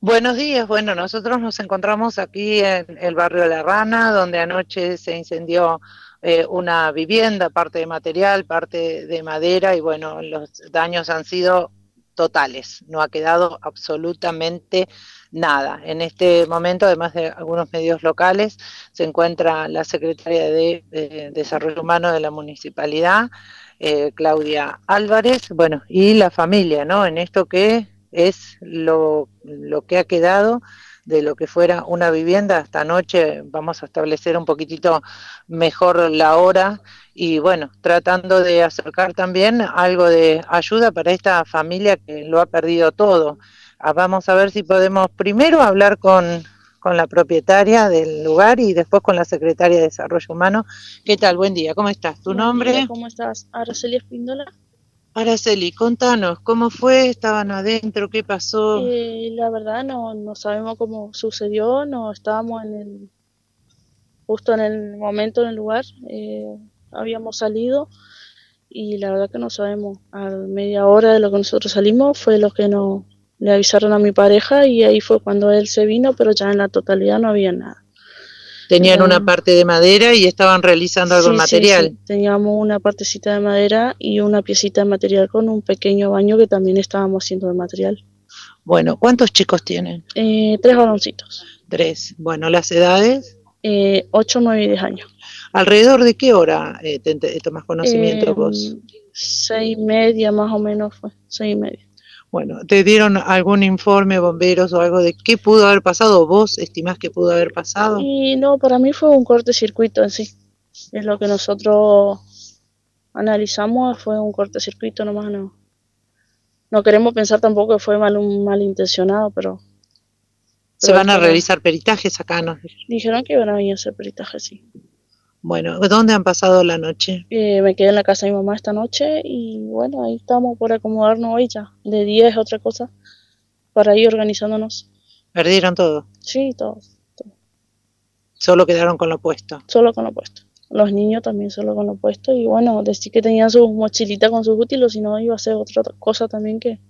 Buenos días. Bueno, nosotros nos encontramos aquí en el barrio de La Rana, donde anoche se incendió eh, una vivienda, parte de material, parte de madera, y bueno, los daños han sido totales. No ha quedado absolutamente nada. En este momento, además de algunos medios locales, se encuentra la secretaria de, Desarrollo Humano de la municipalidad, eh, Claudia Álvarez, bueno, y la familia, ¿no? En esto que es lo, lo que ha quedado de lo que fuera una vivienda. Esta noche vamos a establecer un poquitito mejor la hora y bueno, tratando de acercar también algo de ayuda para esta familia que lo ha perdido todo. Ah, vamos a ver si podemos primero hablar con, con la propietaria del lugar y después con la secretaria de Desarrollo Humano. ¿Qué tal? Buen día, ¿cómo estás? ¿Tu nombre? ¿Cómo estás? Araceli Espíndola. Araceli, contanos, ¿cómo fue? ¿Estaban adentro? ¿Qué pasó? Eh, la verdad no, no sabemos cómo sucedió, no estábamos en el, justo en el momento, en el lugar, eh, habíamos salido y la verdad que no sabemos. A media hora de lo que nosotros salimos fue lo que nos le avisaron a mi pareja y ahí fue cuando él se vino, pero ya en la totalidad no había nada. Tenían una parte de madera y estaban realizando algo material. Sí, Teníamos una partecita de madera y una piecita de material con un pequeño baño que también estábamos haciendo de material. Bueno, ¿cuántos chicos tienen? Eh, tres varoncitos. Tres. Bueno, ¿las edades? Eh, ocho, nueve y diez años. ¿Alrededor de qué hora eh, te, tomas conocimiento vos? Seis y media más o menos fue, seis y media. Bueno, ¿te dieron algún informe, bomberos o algo de qué pudo haber pasado? ¿Vos estimás que pudo haber pasado? Y no, para mí fue un cortocircuito en sí. Es lo que nosotros analizamos, fue un cortocircuito nomás, no. No queremos pensar tampoco que fue mal un malintencionado, pero... ¿Se van a realizar peritajes acá? ¿no? Dijeron que iban a venir a hacer peritajes, sí. Bueno, ¿dónde han pasado la noche? Eh, me quedé en la casa de mi mamá esta noche y bueno, ahí estamos por acomodarnos hoy ya. De día es otra cosa, para ir organizándonos. ¿Perdieron todo? Sí, todo, ¿Solo quedaron con lo puesto? Solo con lo puesto. Los niños también solo con lo puesto y bueno, decir que tenían su mochilita con sus útiles, si no iba a ser otra cosa también que...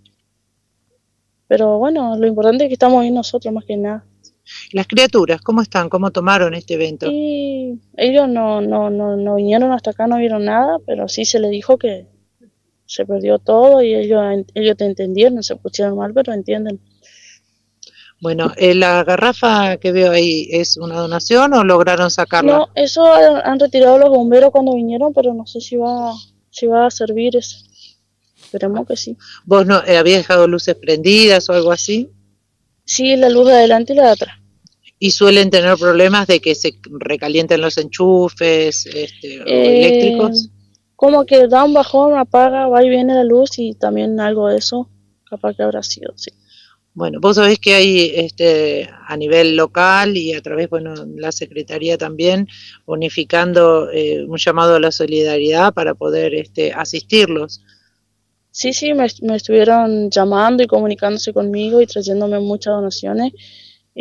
Pero bueno, lo importante es que estamos ahí nosotros más que nada. ¿Las criaturas cómo están? ¿Cómo tomaron este evento? Y ellos no, no, no, no vinieron hasta acá, no vieron nada, pero sí se les dijo que se perdió todo y ellos, ellos te entendieron, se pusieron mal, pero entienden. Bueno, eh, ¿la garrafa que veo ahí es una donación o lograron sacarla? No, eso han retirado los bomberos cuando vinieron, pero no sé si va, si va a servir eso. Esperemos que sí. ¿Vos no eh, habías dejado luces prendidas o algo así? Sí, la luz de adelante y la de atrás y suelen tener problemas de que se recalienten los enchufes este, eh, eléctricos. Como que da un bajón, apaga, va y viene la luz y también algo de eso, capaz que habrá sido, sí. Bueno, vos sabés que hay este, a nivel local y a través, bueno, la Secretaría también, unificando eh, un llamado a la solidaridad para poder este, asistirlos. Sí, sí, me, me estuvieron llamando y comunicándose conmigo y trayéndome muchas donaciones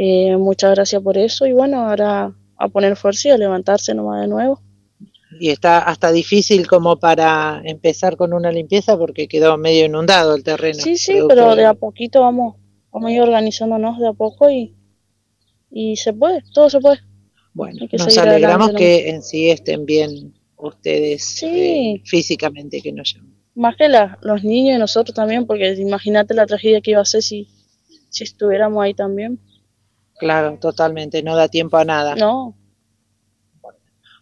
eh, muchas gracias por eso y bueno, ahora a poner fuerza y a levantarse nomás de nuevo. Y está hasta difícil como para empezar con una limpieza porque quedó medio inundado el terreno. Sí, sí, pero de a poquito vamos, vamos a ir organizándonos de a poco y, y se puede, todo se puede. Bueno, nos alegramos que en sí estén bien ustedes eh, físicamente, que nos llamen. Más que la, los niños y nosotros también, porque imagínate la tragedia que iba a ser si, si estuviéramos ahí también. Claro, totalmente, no da tiempo a nada. No.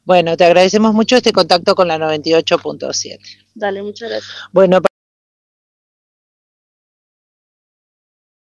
Bueno, te agradecemos mucho este contacto con la 98.7. Dale, muchas gracias. Bueno,